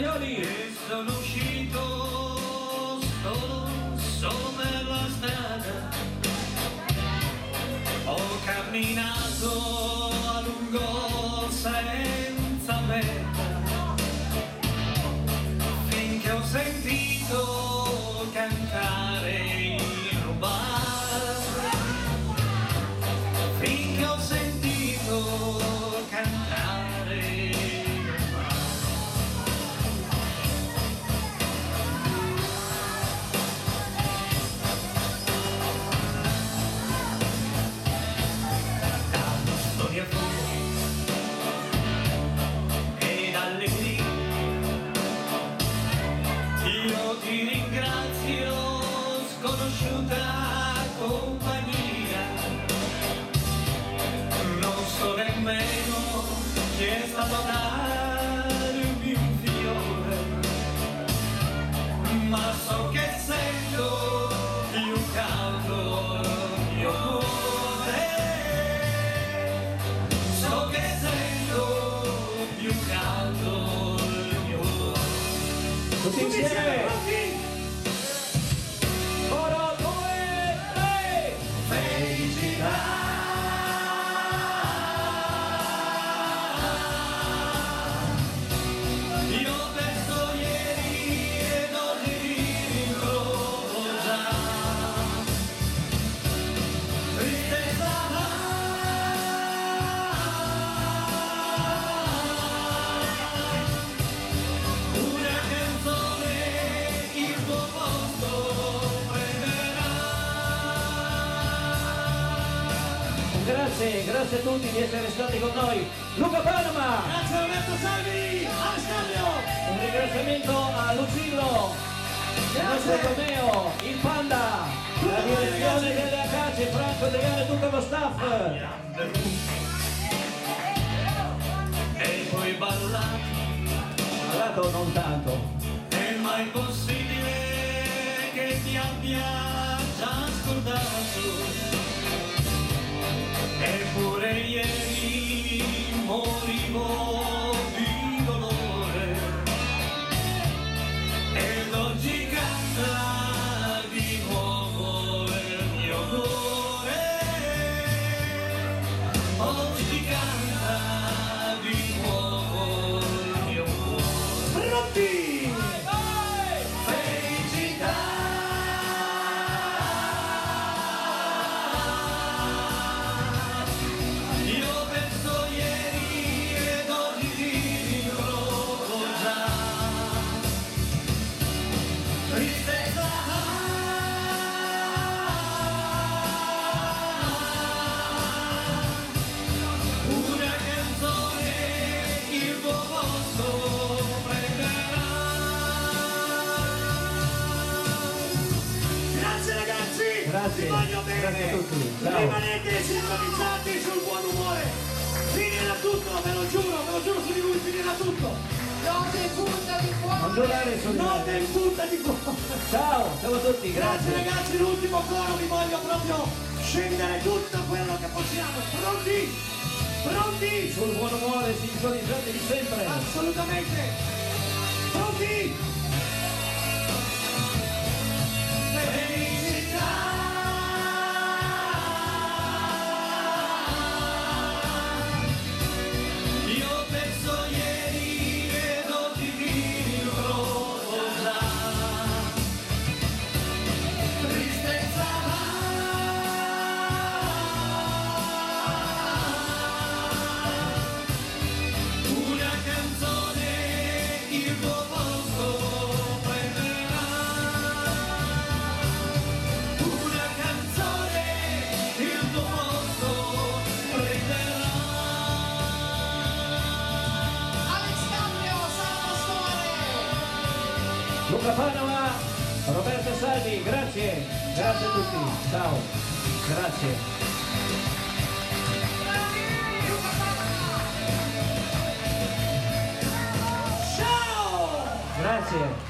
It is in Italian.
Baglioni. E sono uscito solo, solo per la strada. Ho camminato stato darmi un fiore ma so che sento più caldo il mio cuore so che sento più caldo il mio cuore Tutti insieme. Grazie, grazie a tutti di essere stati con noi. Luca Panama. Grazie Roberto Salvi, Alessandro! Un ringraziamento a Lucillo, il nostro Tomeo, il Panda, la direzione delle Acacie, Franco Adriano e tutto lo staff. E poi ballati, Parlato non tanto. è mai possibile che ti abbia già scordato? Eppure ieri morivo di dolore. Ed oggi canta di nuovo il mio cuore. Oggi canta Grazie, grazie a tutti. Ciao. Rimanete sintonizzati sul buon umore! Finirà tutto, ve lo giuro, ve lo giuro su di lui, finirà tutto! Note punta di cuore. me. in punta di cuore! Ciao, ciao a tutti, Grazie grazie. ragazzi, l'ultimo coro vi voglio proprio scendere tutto quello che possiamo! Pronti? Pronti? Sul buon umore sintonizzati di sempre. Assolutamente! Pronti? Luca Panama, Roberto Salvi, grazie. Grazie a tutti. Ciao. Grazie. Ciao! Grazie.